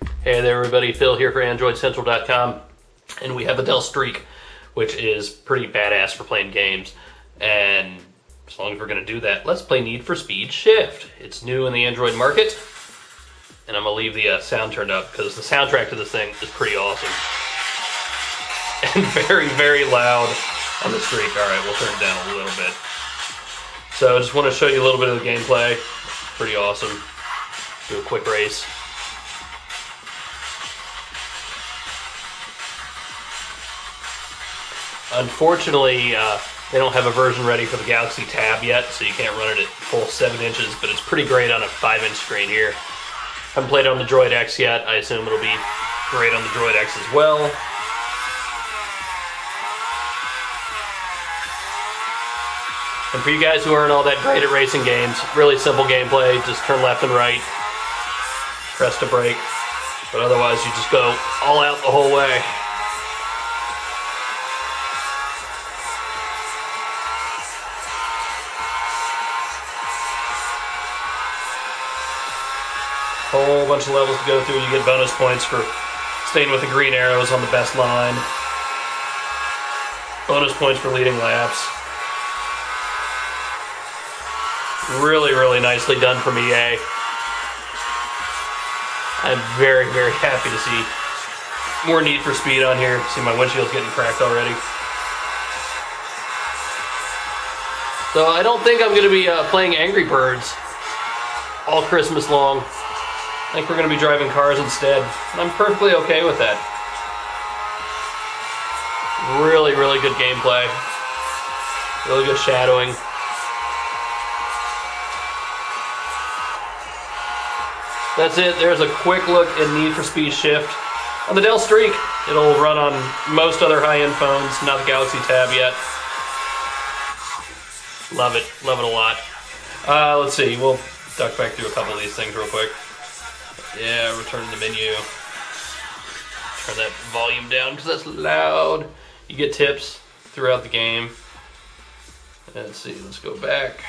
Hey there, everybody. Phil here for AndroidCentral.com, and we have a Dell Streak, which is pretty badass for playing games. And as long as we're going to do that, let's play Need for Speed Shift. It's new in the Android market, and I'm going to leave the uh, sound turned up because the soundtrack to this thing is pretty awesome. And very, very loud on the streak. All right, we'll turn it down a little bit. So I just want to show you a little bit of the gameplay. Pretty awesome. Do a quick race. Unfortunately, uh, they don't have a version ready for the Galaxy Tab yet, so you can't run it at full 7 inches, but it's pretty great on a 5 inch screen here. Haven't played on the Droid X yet. I assume it'll be great on the Droid X as well. And for you guys who aren't all that great at racing games, really simple gameplay. Just turn left and right, press to brake. But otherwise, you just go all out the whole way. Whole bunch of levels to go through. You get bonus points for staying with the green arrows on the best line. Bonus points for leading laps. Really, really nicely done from EA. I'm very, very happy to see more Need for Speed on here. See my windshield's getting cracked already. So I don't think I'm going to be uh, playing Angry Birds all Christmas long. I think we're going to be driving cars instead. And I'm perfectly okay with that. Really, really good gameplay. Really good shadowing. That's it. There's a quick look at Need for Speed Shift. On the Dell Streak, it'll run on most other high-end phones, not the Galaxy Tab yet. Love it. Love it a lot. Uh, let's see. We'll duck back through a couple of these things real quick. Yeah, return the menu. Turn that volume down because that's loud. You get tips throughout the game. Let's see, let's go back.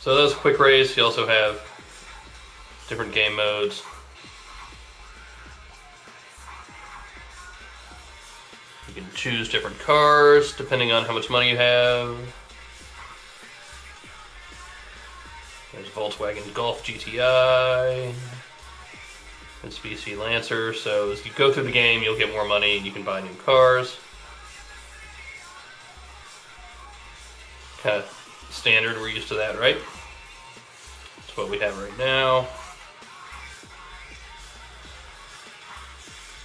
So those quick race, you also have different game modes. You can choose different cars depending on how much money you have. There's Volkswagen Golf GTI. And VC Lancer. So as you go through the game, you'll get more money and you can buy new cars. Kind of standard, we're used to that, right? That's what we have right now.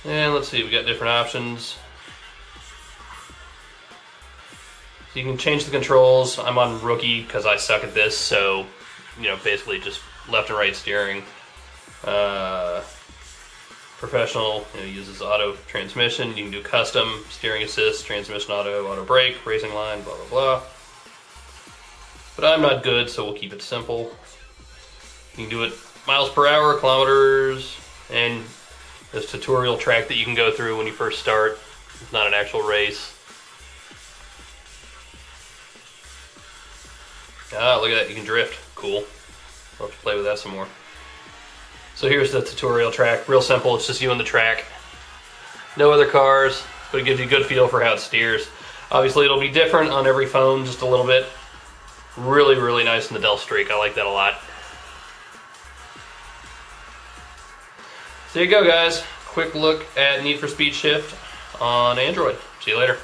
And let's see, we got different options. So you can change the controls. I'm on rookie because I suck at this, so you know, basically just left and right steering. Uh, professional you know, uses auto transmission. You can do custom steering assist, transmission auto, auto brake, racing line, blah blah blah. But I'm not good, so we'll keep it simple. You can do it miles per hour, kilometers, and this tutorial track that you can go through when you first start. It's not an actual race. Ah, look at that, you can drift. Cool. I'll have to play with that some more. So here's the tutorial track. Real simple, it's just you on the track. No other cars, but it gives you a good feel for how it steers. Obviously it'll be different on every phone just a little bit. Really, really nice in the Dell Streak. I like that a lot. So there you go, guys. Quick look at Need for Speed Shift on Android. See you later.